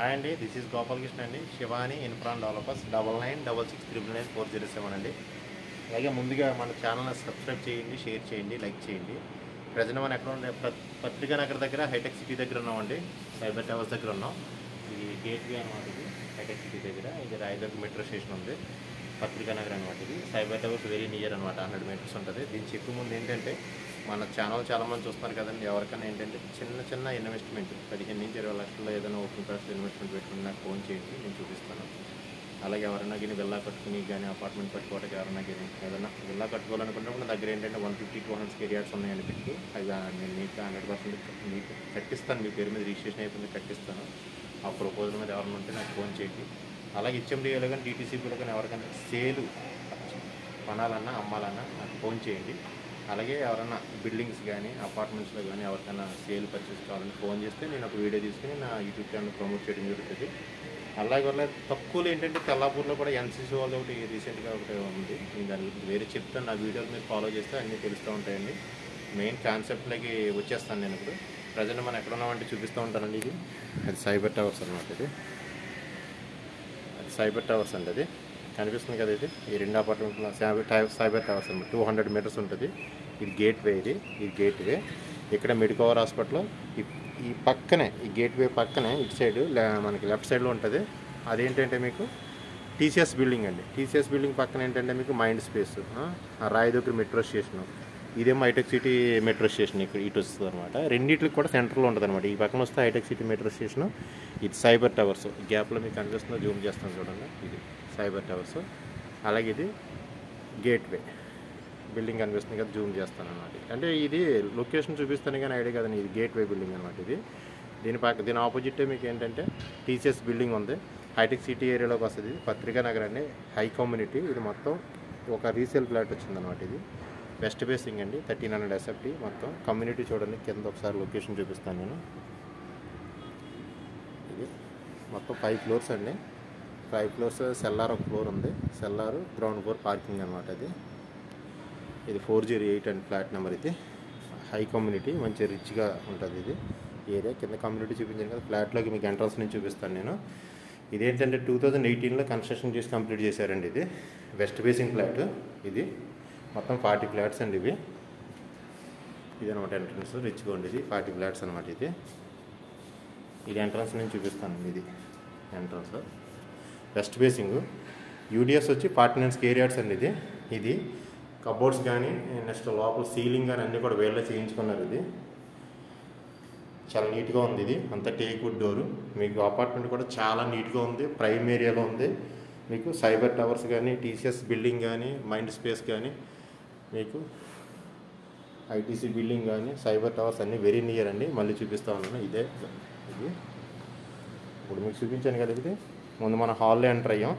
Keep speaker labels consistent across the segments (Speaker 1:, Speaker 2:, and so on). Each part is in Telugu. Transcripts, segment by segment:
Speaker 1: హాయ్ అండి దిస్ ఈజ్ గోపాలకృష్ణ అండి Shivani ఇన్ఫ్రాన్ developers double nine double six triple nine four zero seven అండి అలాగే ముందుగా మన ఛానల్ని సబ్స్క్రైబ్ చేయండి షేర్ చేయండి లైక్ చేయండి. ప్రజెంట్ మనం ఎక్కడ ఉండే పత్రికా నగర్ దగ్గర హైటెక్ సిటీ దగ్గర ఉన్నామండి. సైబర్ టవర్స్ దగ్గర ఉన్నాం. ఇది గేట్వే అనమాట ఇది హైటెక్ సిటీ దగ్గర. ఇది రాయదుర్గ మెట్రో స్టేషన్ ఉంది. పత్రికా నగర్ అనమాట ఇది. సైబర్ టవర్స్ వెరీ నియర్ అనమాట హండ్రెడ్ మీటర్స్ ఉంటుంది. దీని చెప్పే ముందు ఏంటంటే మన ఛానల్ చాలా మంది చూస్తున్నారు కదండి. ఎవరికైనా ఏంటంటే చిన్న చిన్న ఇన్వెస్ట్మెంట్ పదిహేను నుంచి ఇరవై లక్షల్లో ఏదైనా ఓపెన్ క్లాస్ ఇన్వెస్ట్మెంట్ పెట్టుకుని నాకు ఫోన్ చేయండి నేను చూపిస్తాను. అలాగే ఎవరైనా కానీ విల్లా కట్టుకుని కానీ అపార్ట్మెంట్ కట్టుకోవడానికి ఎవరైనా కానీ ఏదైనా విల్లా కట్టుకోవాలనుకున్నప్పుడు నా దగ్గర ఏంటంటే one fifty two hundred square yards పెట్టి. అది నేను నీట్గా హండ్రెడ్ పర్సెంట్ మీకు కట్టిస్తాను. మీ పేరు మీద రిజిస్ట్రేషన్ అయిపోయింది కట్టిస్తాను. ఆ ప్రపోజల్ మీద ఎవరైనా ఉంటే నాకు ఫోన్ చేయండి. అలాగే హెచ్ఎండిఏలో కానీ డీటీసీపీలో కానీ ఎవరికైనా సేలు కొనాలన్నా అమ్మాలన్నా నాకు ఫోన్ చేయండి. అలాగే ఎవరైనా బిల్డింగ్స్ కానీ అపార్ట్మెంట్స్లో కానీ ఎవరికైనా సేల్ పర్చేస్ కావాలని ఫోన్ చేస్తే నేను ఒక వీడియో తీసుకుని నా యూట్యూబ్ ఛానల్ ప్రమోట్ చేయడం జరుగుతుంది. అలాగే వల్ల తక్కువలో ఏంటంటే తెల్లాపూర్లో కూడా ఎన్సీసీ వాళ్ళు ఒకటి రీసెంట్గా ఒకటి ఉంది. నేను దాని గురించి వేరే చెప్తాను. నా వీడియోలు మీరు ఫాలో చేస్తే అన్నీ తెలుస్తూ ఉంటాయండి. మెయిన్ కాన్సెప్ట్లోకి వచ్చేస్తాను నేను ఇప్పుడు. ప్రజెంట్ మనం ఎక్కడ ఉన్నామంటే చూపిస్తూ ఉంటానండి ఇది. అది సైబర్ టవర్స్ అనమాట ఇది. అది సైబర్ టవర్స్ అండి అది. కనిపిస్తుంది కదా ఇది. ఈ రెండు అపార్ట్మెంట్ సైబర్ టవర్స్ అనమాట టూ హండ్రెడ్ మీటర్స్ ఉంటుంది. ఇది గేట్ వే ఇది. ఇది గేట్ వే ఇక్కడ మెడికోవర్ హాస్పిటల్. ఈ ఈ పక్కనే ఈ గేట్ వే పక్కనే ఇటు సైడ్ మనకి లెఫ్ట్ సైడ్లో ఉంటుంది. అదేంటంటే మీకు టీసీఎస్ బిల్డింగ్ అండి. టీసీఎస్ బిల్డింగ్ పక్కన ఏంటంటే మీకు మైండ్ స్పేస్. రాయదొక్కరి మెట్రో స్టేషన్. ఇదేమో హైటెక్ సిటీ మెట్రో స్టేషన్ ఇక్కడ ఇటు వస్తుంది అనమాట రెండింటికి కూడా సెంటర్లో ఉంటుంది అనమాట ఈ పక్కన వస్తే హైటెక్ సిటీ మెట్రో స్టేషన్. ఇది సైబర్ టవర్స్. గ్యాప్లో మీకు కనిపిస్తుందో. జూమ్ చేస్తాను చూడండి. ఇది. Cyber towers. అలాగే ఇది గేట్వే. బిల్డింగ్ కనిపిస్తుంది కదా జూమ్ చేస్తాను అనమాట అంటే ఇది లొకేషన్ చూపిస్తాను కానీ ఐడియా కదండి ఇది గేట్వే బిల్డింగ్ అనమాట ఇది. దీని పక్క దీని ఆపోజిట్ మీకు ఏంటంటే టీసీఎస్ బిల్డింగ్ ఉంది. హైటెక్ సిటీ ఏరియాలోకి వస్తుంది. పత్రికా నగర్ అండి హై కమ్యూనిటీ. ఇది మొత్తం ఒక రీసేల్ ఫ్లాట్ వచ్చిందనమాట ఇది. వెస్ట్ బేసింగ్ అండి thirteen hundred S F T మొత్తం. కమ్యూనిటీ చూడండి కింద ఒకసారి లొకేషన్ చూపిస్తాను నేను. ఇది మొత్తం ఫైవ్ ఫ్లోర్స్ అండి. ఫైవ్ ఫ్లోర్స్ సెల్లార్ ఒక ఫ్లోర్ ఉంది. సెల్లార్ గ్రౌండ్ ఫ్లోర్ పార్కింగ్ అనమాట ఇది ఇది four zero eight and flat number ఇది. హై కమ్యూనిటీ మంచి రిచ్గా ఉంటుంది ఇది. ఏరియా కింద కమ్యూనిటీ చూపించాను కదా ఫ్లాట్లోకి మీకు ఎంట్రన్స్ నుంచి చూపిస్తాను నేను. ఇదేంటంటే టూ థౌజండ్ ఎయిటీన్లో కన్స్ట్రక్షన్ చేసి కంప్లీట్ చేశారండి ఇది. వెస్ట్ ఫేసింగ్ ఫ్లాట్ ఇది. మొత్తం ఫార్టీ ఫ్లాట్స్ అండి ఇవి. ఇది అనమాట ఎంట్రన్స్ రిచ్గా ఉండేది. ఫార్టీ ఫ్లాట్స్ అనమాట ఇది. ఇది ఎంట్రన్స్ నుంచి చూపిస్తాను ఇది. ఎంట్రన్స్. వెస్ట్ ఫేసింగ్ యూడిఎస్ వచ్చి పార్టినెన్స్ కేరియర్స్ అండి ఇది. ఇది కబోర్డ్స్ కానీ నెక్స్ట్ లోపల సీలింగ్ కానీ అన్నీ కూడా వేళ్ళ చేయించుకున్నారు ఇది. చాలా నీట్గా ఉంది ఇది. అంతా టేక్వుడ్ డోరు. మీకు అపార్ట్మెంట్ కూడా చాలా నీట్గా ఉంది. ప్రైమ్ ఏరియాలో ఉంది. మీకు సైబర్ టవర్స్ కానీ టీసీఎస్ బిల్డింగ్ కానీ మైండ్ స్పేస్ కానీ మీకు ఐటీసీ బిల్డింగ్ కానీ సైబర్ టవర్స్ అన్నీ వెరీ నియర్ అండి. మళ్ళీ చూపిస్తా ఉన్నాను. ఇదే ఇది. ఇప్పుడు మీకు చూపించాను కదా ఇది. ముందు మనం హాల్లో ఎంటర్ అయ్యాం.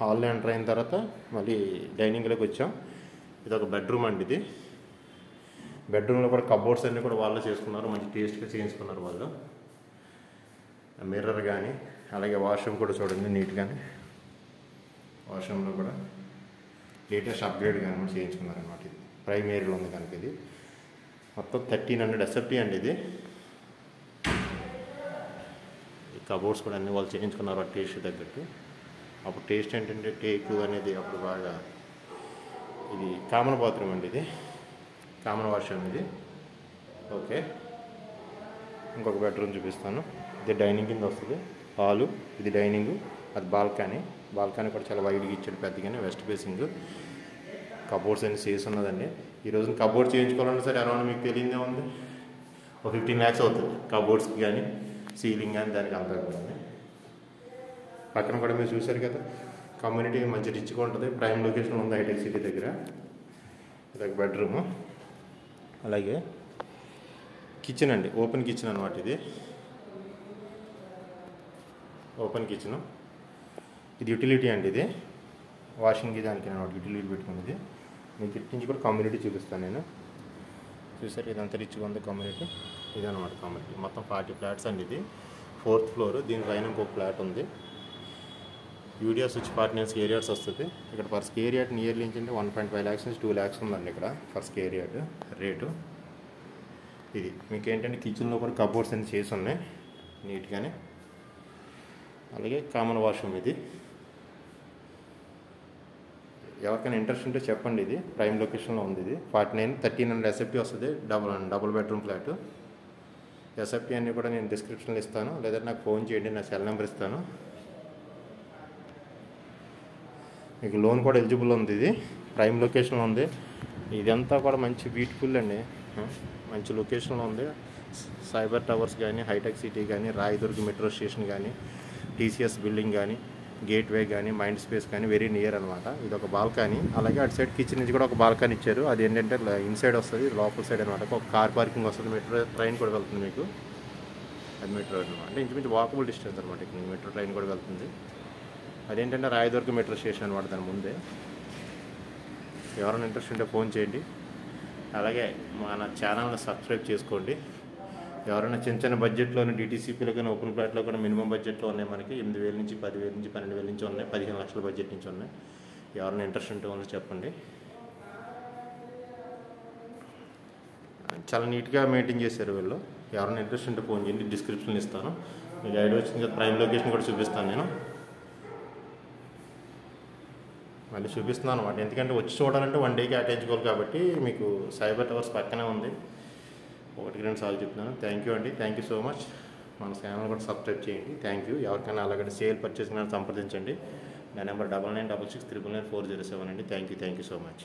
Speaker 1: హాల్లో ఎంటర్ అయిన తర్వాత మళ్ళీ డైనింగ్లోకి వచ్చాం. ఇది ఒక బెడ్రూమ్ అండి ఇది. బెడ్రూమ్లో కూడా కబోర్డ్స్ అన్నీ కూడా వాళ్ళు చేసుకున్నారు. మంచి టేస్ట్గా చేయించుకున్నారు వాళ్ళు. మిర్రర్ కానీ అలాగే వాష్రూమ్ కూడా చూడండి నీట్గానే వాష్రూమ్లో కూడా లేటెస్ట్ అప్గ్రేడ్ కానీ కూడా చేయించుకున్నారు అనమాట ఇది. ప్రైమ్ ఉంది కనుక ఇది. మొత్తం థర్టీన్ హండ్రెడ్ ఎస్ఎఫ్టీ అండి ఇది ఈ కబోర్డ్స్ కూడా అన్నీ వాళ్ళు చేయించుకున్నారు ఆ టేస్ట్ తగ్గట్టు. అప్పుడు టేస్ట్ ఏంటంటే టేక్ అనేది అప్పుడు బాగా ఇది కామన్ బాత్రూమ్ అండి ఇది. కామన్ వాష్రూమ్ ఇది. ఓకే. ఇంకొక బెడ్రూమ్ చూపిస్తాను. ఇది డైనింగ్ కింద వస్తుంది. హాలు ఇది డైనింగ్ అది బాల్కనీ. బాల్కనీ కూడా చాలా వైడ్గా ఇచ్చాడు పెద్దగానే వెస్ట్ ఫేసింగ్ కబోర్డ్స్ అన్ని సేస్ ఉన్నదండి. ఈ రోజున కబోర్డ్ చేయించుకోవాలంటే సరే అరౌండ్ మీకు తెలియదే ఉంది. ఒక ఫిఫ్టీన్ ల్యాక్స్ అవుతుంది. కబోర్డ్స్కి కానీ సీలింగ్ కానీ దానికి అంతా కూడా పక్కన కూడా మీరు చూశారు కదా కమ్యూనిటీ మంచి రిచ్గా ఉంటుంది. ప్రైమ్ లొకేషన్ ఉంది హైటెక్ సిటీ దగ్గర. ఇది ఒక బెడ్రూము అలాగే కిచెన్ అండి ఓపెన్ కిచెన్ అనమాట ఇది. ఓపెన్ కిచెన్ ఇది యూటిలిటీ అండి ఇది. వాషింగ్ దానికి అనమాట యూటిలిటీ పెట్టుకున్నది మీకు ఇటు నుంచి కూడా కమ్యూనిటీ చూపిస్తాను నేను. చూసారు ఇదంతా రిచ్గా ఉంది కమ్యూనిటీ ఇదనమాట కమ్యూనిటీ మొత్తం ఫార్టీ ఫ్లాట్స్ అండి ఇది. ఫోర్త్ ఫ్లోర్ దీనిపైన ఇంకొక ఫ్లాట్ ఉంది. యూడియాస్ వచ్చి ఫార్టీ నైన్ స్కేర్ యార్డ్స్ వస్తుంది. ఇక్కడ పర్ స్కేర్ యార్డ్ నియర్లీ ఏంటంటే వన్ పాయింట్ ఫైవ్ ల్యాక్స్ నుంచి టూ ల్యాక్స్ ఉందండి ఇక్కడ పర్ స్కేర్ యార్డ్ రేటు ఇది మీకు ఏంటంటే కిచెన్లో కూడా కబోర్డ్స్ అన్ని చేసి ఉన్నాయి. నీట్గానే. అలాగే కామన్ వాష్రూమ్ ఇది. ఎవరికైనా ఇంట్రెస్ట్ ఉంటే చెప్పండి ఇది. ప్రైమ్ లొకేషన్లో ఉంది ఇది. Forty nine thirteen hundred S F T వస్తుంది. Double double bedroom flat S F T అన్ని కూడా నేను డిస్క్రిప్షన్లో ఇస్తాను. లేదా నాకు ఫోన్ చేయండి నా సెల్ నెంబర్ ఇస్తాను. మీకు లోన్ కూడా ఎలిజిబుల్ ఉంది ఇది. ప్రైమ్ లొకేషన్లో ఉంది. ఇదంతా కూడా మంచి బ్యూటిఫుల్ అండి. మంచి లొకేషన్లో ఉంది. సైబర్ టవర్స్ కానీ హైటెక్ సిటీ కానీ రాయదుర్గ్ మెట్రో స్టేషన్ కానీ టీసీఎస్ బిల్డింగ్ కానీ గేట్వే కానీ మైండ్ స్పేస్ కానీ వెరీ నియర్ అనమాట ఇది ఒక బాల్కనీ. అలాగే అటు సైడ్ కిచెన్ నుంచి కూడా ఒక బాల్కనీ ఇచ్చారు. అది ఏంటంటే ఇన్సైడ్ వస్తుంది లోపల సైడ్ అనమాట ఒక కార్ పార్కింగ్ వస్తుంది మెట్రో ట్రైన్ కూడా వెళ్తుంది మీకు. అది మెట్రో అనమాట అంటే ఇంచుమించు వాకబుల్ డిస్టెన్స్ అనమాట ఇక్కడ మెట్రో ట్రైన్ కూడా వెళ్తుంది. అదేంటంటే రాయదుర్గ మెట్రో స్టేషన్ అనమాట దాని ముందే. ఎవరైనా ఇంట్రెస్ట్ ఉంటే ఫోన్ చేయండి. అలాగే మన ఛానల్ని సబ్స్క్రైబ్ చేసుకోండి. ఎవరైనా చిన్న చిన్న బడ్జెట్లోనే డీటీసీపీలో కానీ ఓపెన్ ప్లాట్లో కూడా మినిమం బడ్జెట్లో ఉన్నాయి మనకి. ఎనిమిది వేల నుంచి పదివేల నుంచి పన్నెండు వేల నుంచి ఉన్నాయి. పదిహేను లక్షల బడ్జెట్ నుంచి ఉన్నాయి. ఎవరైనా ఇంట్రెస్ట్ ఉంటే వాళ్ళు చెప్పండి. చాలా నీట్గా మెయింటైన్ చేశారు వీళ్ళు. ఎవరైనా ఇంట్రెస్ట్ ఉంటే ఫోన్ చేయండి డిస్క్రిప్షన్ ఇస్తాను. మీకు ఐడియా వచ్చింది ప్రైమ్ లొకేషన్ కూడా చూపిస్తాను నేను. మళ్ళీ చూపిస్తున్నాను అనమాట ఎందుకంటే వచ్చి చూడాలంటే వన్ డేకి కేటాయించుకోవాలి కాబట్టి మీకు సైబర్ టవర్స్ పక్కనే ఉంది. ఒకటికి రెండు సార్లు చెప్తున్నాను. థ్యాంక్ యూ అండి. థ్యాంక్ యూ సో మచ్ మన ఛానల్ కూడా సబ్స్క్రైబ్ చేయండి. థ్యాంక్ యూ ఎవరికైనా అలాగే సేల్ పర్చేస్ సంప్రదించండి. నా number double nine double six triple nine four zero seven అండి. Thank you thank you so much